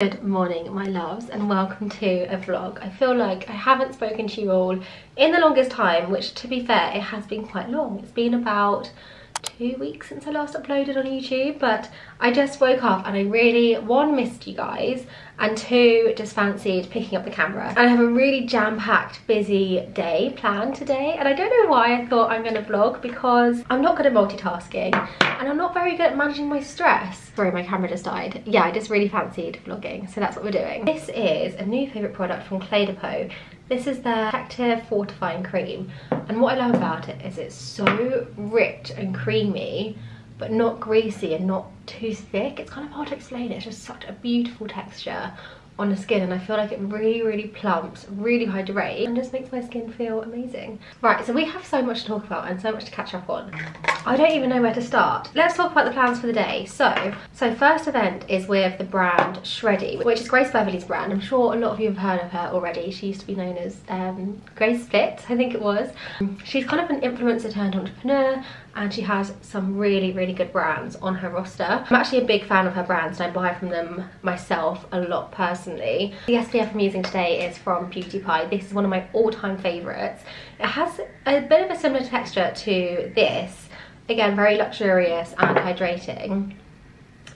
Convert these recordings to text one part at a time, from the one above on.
Good morning my loves and welcome to a vlog. I feel like I haven't spoken to you all in the longest time which to be fair it has been quite long. It's been about two weeks since I last uploaded on YouTube but I just woke up and I really one missed you guys and two just fancied picking up the camera I have a really jam-packed busy day planned today and I don't know why I thought I'm gonna vlog because I'm not good at multitasking and I'm not very good at managing my stress. Sorry my camera just died. Yeah I just really fancied vlogging so that's what we're doing. This is a new favourite product from Clé de Peau this is their Active Fortifying Cream. And what I love about it is it's so rich and creamy, but not greasy and not too thick. It's kind of hard to explain. It's just such a beautiful texture on the skin and I feel like it really really plumps really hydrates and just makes my skin feel amazing. Right so we have so much to talk about and so much to catch up on. I don't even know where to start. Let's talk about the plans for the day. So so first event is with the brand Shreddy which is Grace Beverly's brand. I'm sure a lot of you have heard of her already. She used to be known as um, Grace Fit I think it was. She's kind of an influencer turned entrepreneur and she has some really really good brands on her roster. I'm actually a big fan of her brands. And i buy from them myself a lot personally the spf i'm using today is from beauty pie this is one of my all-time favorites. It has a bit of a similar texture to this. Again very luxurious and hydrating.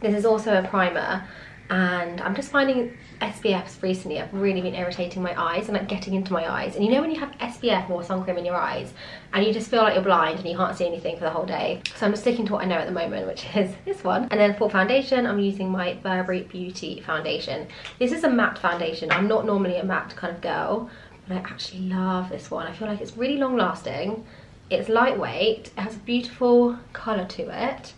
This is also a primer and I'm just finding SPFs recently have really been irritating my eyes and like getting into my eyes. And you know when you have SPF or sun cream in your eyes and you just feel like you're blind and you can't see anything for the whole day? So I'm just sticking to what I know at the moment which is this one. And then for foundation I'm using my Burberry Beauty foundation. This is a matte foundation. I'm not normally a matte kind of girl but I actually love this one. I feel like it's really long lasting it's lightweight. It has a beautiful colour to it.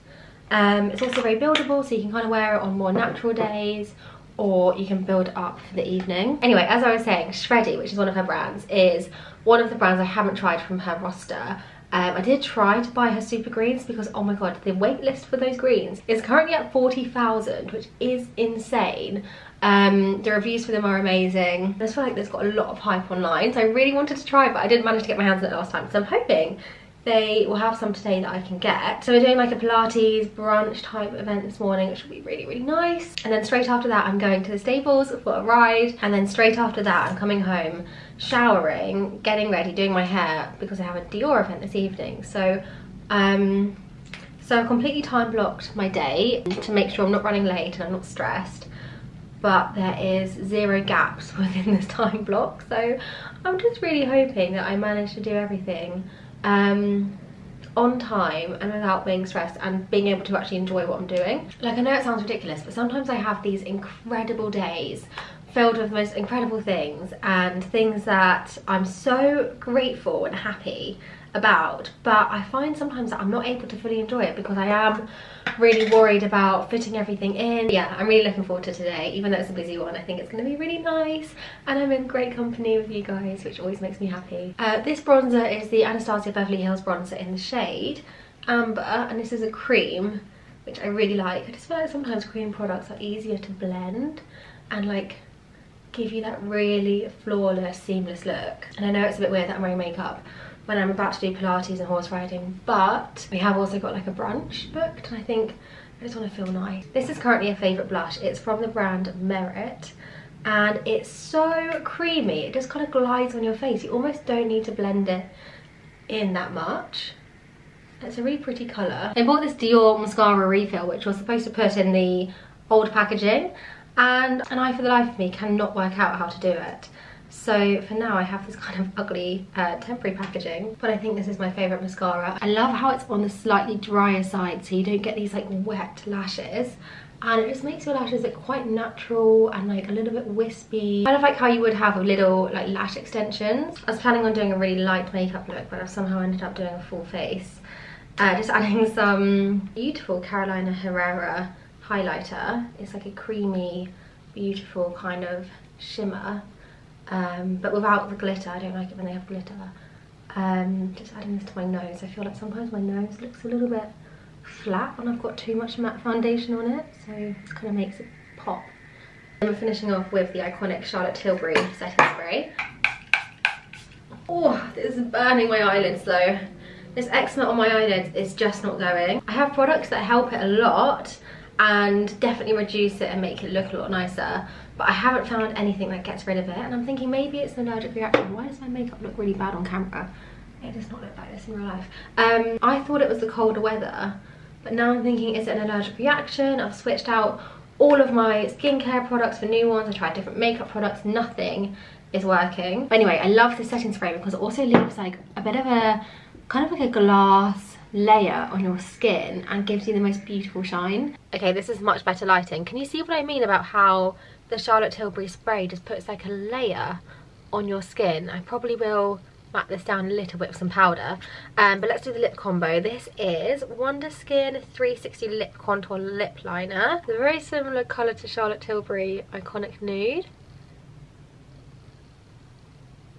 Um, it's also very buildable, so you can kind of wear it on more natural days or you can build up for the evening. Anyway, as I was saying, Shreddy, which is one of her brands, is one of the brands I haven't tried from her roster. Um, I did try to buy her super greens because, oh my god, the wait list for those greens is currently at 40,000, which is insane. Um, the reviews for them are amazing. I just feel like there's got a lot of hype online, so I really wanted to try, but I didn't manage to get my hands on it last time, so I'm hoping they will have some today that I can get. So we're doing like a Pilates brunch type event this morning, which will be really, really nice. And then straight after that, I'm going to the stables for a ride. And then straight after that, I'm coming home, showering, getting ready, doing my hair because I have a Dior event this evening. So, um, so I've completely time blocked my day to make sure I'm not running late and I'm not stressed but there is zero gaps within this time block so I'm just really hoping that I manage to do everything um, on time and without being stressed and being able to actually enjoy what I'm doing. Like I know it sounds ridiculous but sometimes I have these incredible days filled with the most incredible things and things that I'm so grateful and happy about but I find sometimes that I'm not able to fully enjoy it because I am really worried about fitting everything in. Yeah I'm really looking forward to today. Even though it's a busy one I think it's gonna be really nice. And I'm in great company with you guys which always makes me happy. Uh, this bronzer is the Anastasia Beverly Hills bronzer in the shade Amber and this is a cream which I really like. I just feel like sometimes cream products are easier to blend and like give you that really flawless seamless look. And I know it's a bit weird that I'm wearing makeup when I'm about to do Pilates and horse riding. But we have also got like a brunch booked and I think I just want to feel nice. This is currently a favourite blush. It's from the brand Merit and it's so creamy. It just kind of glides on your face. You almost don't need to blend it in that much. It's a really pretty colour. I bought this Dior mascara refill which was supposed to put in the old packaging and, and I for the life of me cannot work out how to do it. So for now I have this kind of ugly uh, temporary packaging, but I think this is my favourite mascara. I love how it's on the slightly drier side so you don't get these like wet lashes and it just makes your lashes look quite natural and like a little bit wispy. Kind of like how you would have a little like lash extensions. I was planning on doing a really light makeup look but I've somehow ended up doing a full face. Uh, just adding some beautiful Carolina Herrera highlighter. It's like a creamy, beautiful kind of shimmer um, but without the glitter. I don't like it when they have glitter. Um, just adding this to my nose. I feel like sometimes my nose looks a little bit flat when I've got too much matte foundation on it, so it kind of makes it pop. We're finishing off with the iconic Charlotte Tilbury setting spray. Oh, this is burning my eyelids though. This eczema on my eyelids is just not going. I have products that help it a lot, and definitely reduce it and make it look a lot nicer but I haven't found anything that gets rid of it and I'm thinking maybe it's an allergic reaction. Why does my makeup look really bad on camera? It does not look like this in real life. Um, I thought it was the colder weather but now I'm thinking is it an allergic reaction? I've switched out all of my skincare products for new ones. I tried different makeup products, nothing is working. Anyway, I love this setting spray because it also leaves like a bit of a, kind of like a glass layer on your skin and gives you the most beautiful shine. Okay, this is much better lighting. Can you see what I mean about how the Charlotte Tilbury spray just puts like a layer on your skin? I probably will map this down a little bit with some powder. Um, but let's do the lip combo. This is Wonderskin 360 Lip Contour Lip Liner. It's a very similar colour to Charlotte Tilbury Iconic Nude.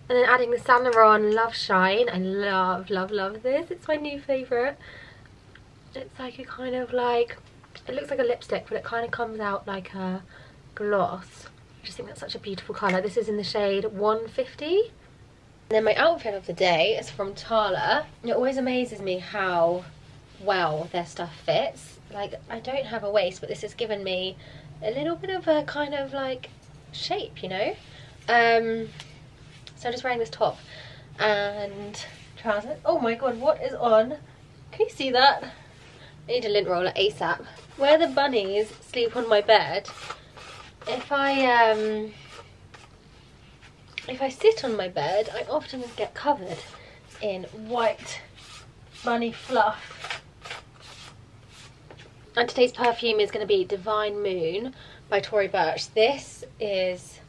And then adding the Saint Laurent Love Shine. I love, love, love this. It's my new favourite. It's like a kind of like, it looks like a lipstick, but it kind of comes out like a gloss. I just think that's such a beautiful colour. This is in the shade 150. And then my outfit of the day is from Tala. It always amazes me how well their stuff fits. Like, I don't have a waist, but this has given me a little bit of a kind of like shape, you know? Um, so I'm just wearing this top and trousers. Oh my god, what is on? Can you see that? I need a lint roller ASAP. Where the bunnies sleep on my bed, if I um if I sit on my bed, I often get covered in white bunny fluff. And today's perfume is going to be Divine Moon by Tory Burch. This is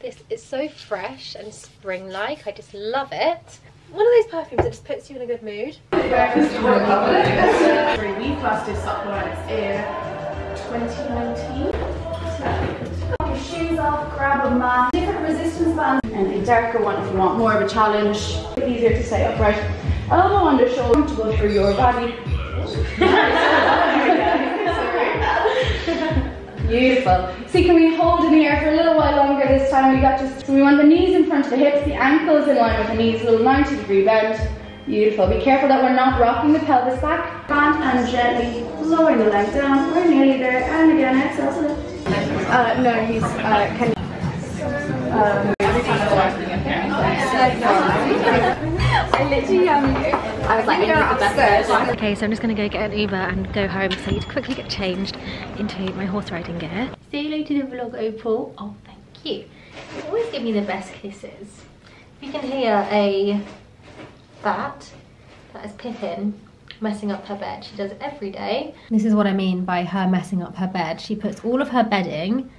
this is so fresh and spring-like. I just love it. One of those perfumes that just puts you in a good mood. Breakfast first did supplements in 2019. Take your shoes off, grab a mat, different resistance bands, and a darker one if you want more of a challenge. It's easier to stay upright. Elbow under shoulder go through your body. Beautiful. See, can we hold in here for a little while longer this time? We got just, so we want the knees in front of the hips, the ankles in line with the knees, a little 90 degree bend. Beautiful. Be careful that we're not rocking the pelvis back. Front and gently lowering the leg down. We're nearly there. And again, exhale to lift. Uh, no, he's, uh, can um, I literally, um, I was like, I need the best Okay, so I'm just gonna go get an Uber and go home so I need to quickly get changed into my horse riding gear. Say hello to the vlog, Opal. Oh, thank you. You always give me the best kisses. You can hear a bat, that is Pippin, messing up her bed. She does it every day. This is what I mean by her messing up her bed. She puts all of her bedding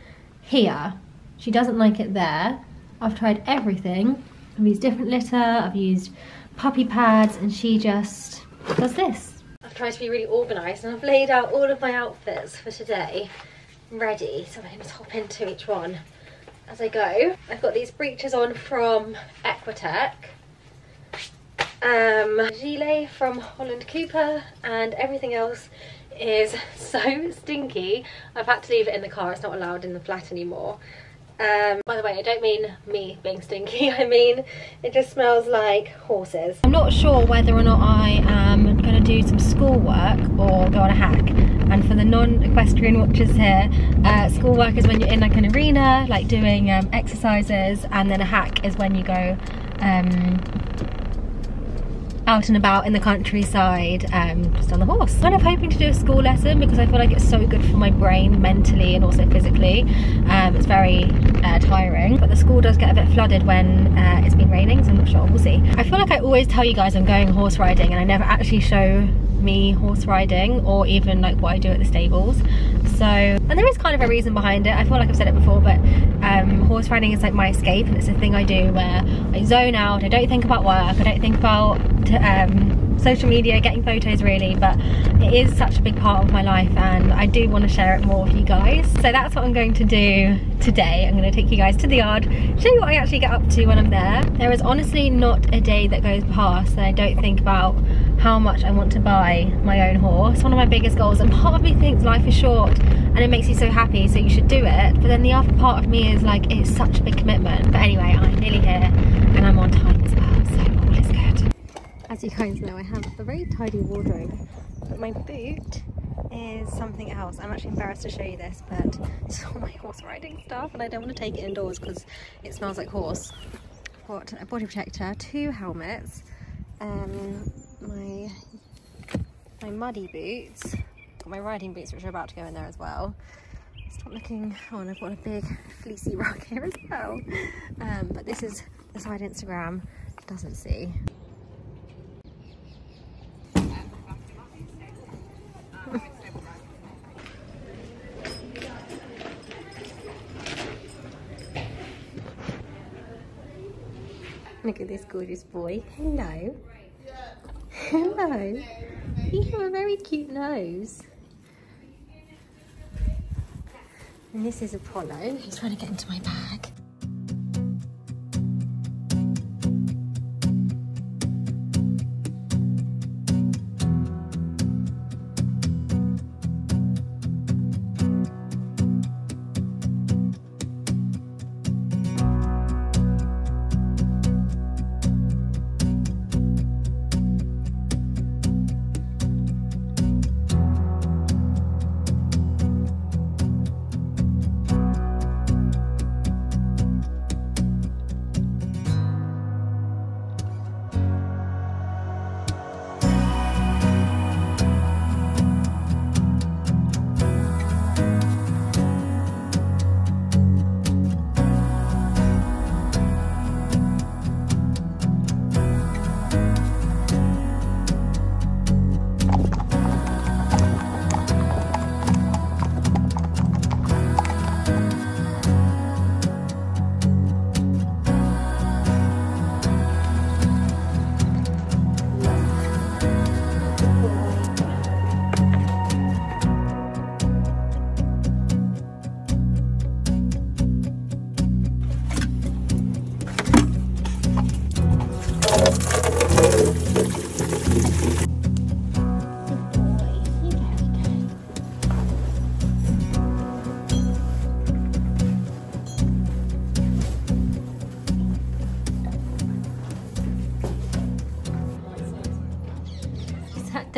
here. She doesn't like it there. I've tried everything. I've used different litter, I've used puppy pads, and she just does this. I've tried to be really organised and I've laid out all of my outfits for today ready, so I can just hop into each one as I go. I've got these breeches on from Equetech, um, gilet from Holland Cooper, and everything else is so stinky. I've had to leave it in the car, it's not allowed in the flat anymore. Um, by the way, I don't mean me being stinky, I mean it just smells like horses. I'm not sure whether or not I am going to do some schoolwork or go on a hack. And for the non-equestrian watchers here, uh, schoolwork is when you're in like an arena, like doing um, exercises, and then a hack is when you go um, out and about in the countryside um, just on the horse. Kind of hoping to do a school lesson because I feel like it's so good for my brain mentally and also physically. Um, it's very uh, tiring but the school does get a bit flooded when uh, it's been raining so I'm not sure, we'll see. I feel like I always tell you guys I'm going horse riding and I never actually show me horse riding or even like what I do at the stables. So and there is kind of a reason behind it. I feel like I've said it before but um, horse riding is like my escape and it's a thing I do where I zone out I don't think about work I don't think about um, social media getting photos really but it is such a big part of my life and I do want to share it more with you guys. So that's what I'm going to do today. I'm going to take you guys to the yard show you what I actually get up to when I'm there. There is honestly not a day that goes past that I don't think about how much I want to buy my own horse. One of my biggest goals and part of me thinks life is short and it makes you so happy so you should do it but then the other part of me is like it's such a big commitment but anyway I'm nearly here and I'm on time as well so all is good. As you guys know I have a very tidy wardrobe but my boot is something else. I'm actually embarrassed to show you this, but it's all my horse riding stuff and I don't want to take it indoors because it smells like horse. I've Got a body protector, two helmets, um, my, my muddy boots, got my riding boots which are about to go in there as well. Stop looking, oh and I've got a big fleecy rug here as well. Um, but this is the side Instagram doesn't see. Look at this gorgeous boy. Hello. Hello. You have a very cute nose. And this is Apollo. He's trying to get into my bag.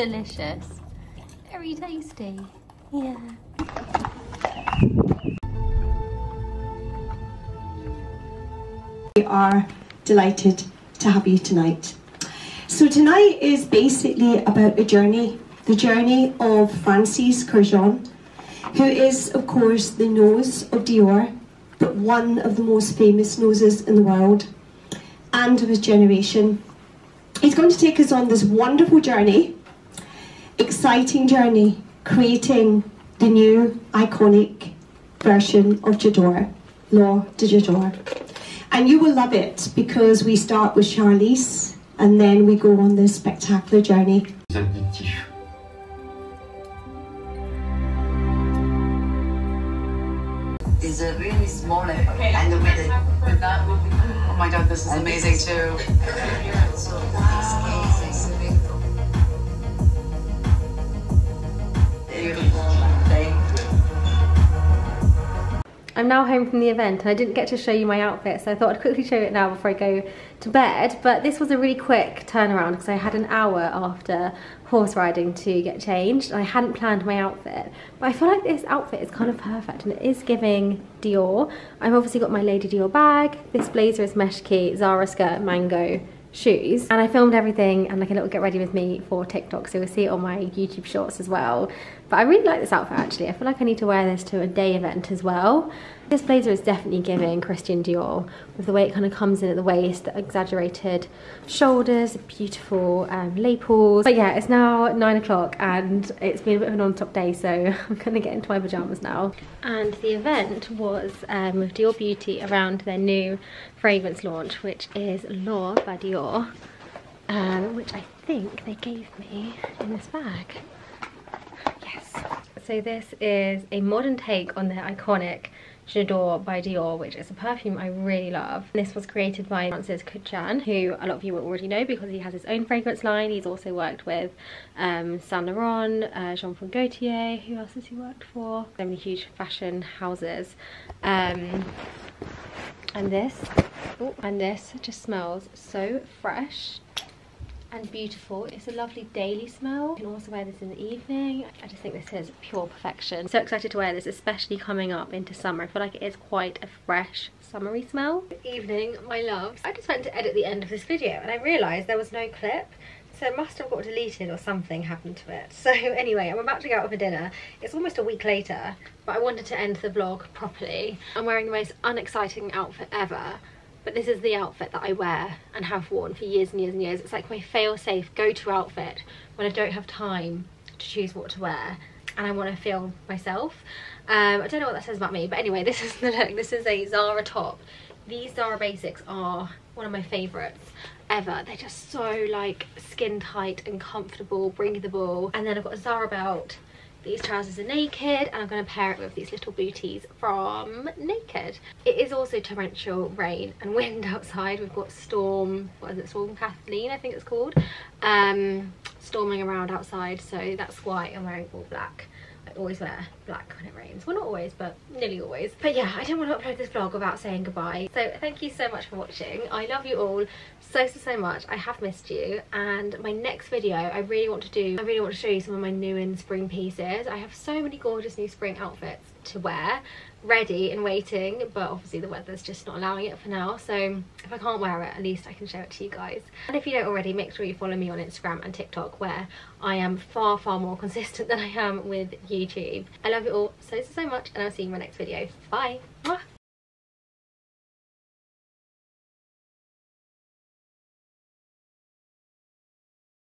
Delicious? Very tasty. Yeah. We are delighted to have you tonight. So, tonight is basically about a journey the journey of Francis Kurkdjian, who is, of course, the nose of Dior, but one of the most famous noses in the world and of his generation. He's going to take us on this wonderful journey, exciting journey, creating the new iconic version of J'adore, L'Or de J'adore. And you will love it because we start with Charlize and then we go on this spectacular journey. additifs. is a really small and the way that With that, we'll be- oh my god, this is amazing too. I'm now home from the event and I didn't get to show you my outfit so I thought I'd quickly show it now before I go to bed but this was a really quick turnaround because I had an hour after horse riding to get changed and I hadn't planned my outfit but I feel like this outfit is kind of perfect and it is giving Dior. I've obviously got my Lady Dior bag, this blazer is Meshki, Zara skirt, mango shoes. And I filmed everything and like a little get ready with me for TikTok. So you'll see it on my YouTube shorts as well. But I really like this outfit actually. I feel like I need to wear this to a day event as well this blazer is definitely giving Christian Dior with the way it kind of comes in at the waist the exaggerated shoulders beautiful um, lapels. But yeah it's now nine o'clock and it's been a bit of a non-stop day so I'm gonna get into my pajamas now. And the event was um, Dior Beauty around their new fragrance launch which is L'Or by Dior um, which I think they gave me in this bag. Yes. So this is a modern take on their iconic J'adore by Dior, which is a perfume I really love. This was created by Francis Kurkdjian, who a lot of you will already know because he has his own fragrance line. He's also worked with um, Saint Laurent, uh, Jean Paul Gaultier. Who else has he worked for? So many huge fashion houses. Um, and this, oh, and this just smells so fresh and beautiful. It's a lovely daily smell. You can also wear this in the evening. I just think this is pure perfection. So excited to wear this, especially coming up into summer. I feel like it is quite a fresh summery smell. Good evening, my loves. I just went to edit the end of this video and I realised there was no clip. So it must have got deleted or something happened to it. So anyway, I'm about to go out for dinner. It's almost a week later, but I wanted to end the vlog properly. I'm wearing the most unexciting outfit ever but this is the outfit that I wear and have worn for years and years and years. It's like my fail-safe go-to outfit when I don't have time to choose what to wear and I want to feel myself. Um, I don't know what that says about me, but anyway, this is the look. This is a Zara top. These Zara basics are one of my favourites ever. They're just so like skin tight and comfortable, breathable. And then I've got a Zara belt these trousers are naked and I'm going to pair it with these little booties from Naked. It is also torrential rain and wind outside. We've got Storm, what is it, Storm Kathleen I think it's called, um, storming around outside so that's why I'm wearing all black. Always wear black when it rains. Well, not always, but nearly always. But yeah, I didn't want to upload this vlog without saying goodbye. So thank you so much for watching. I love you all so, so, so much. I have missed you. And my next video, I really want to do, I really want to show you some of my new in spring pieces. I have so many gorgeous new spring outfits to wear ready and waiting but obviously the weather's just not allowing it for now. So if I can't wear it at least I can show it to you guys. And if you don't already make sure you follow me on Instagram and TikTok where I am far far more consistent than I am with YouTube. I love you all so so so much and I'll see you in my next video. Bye.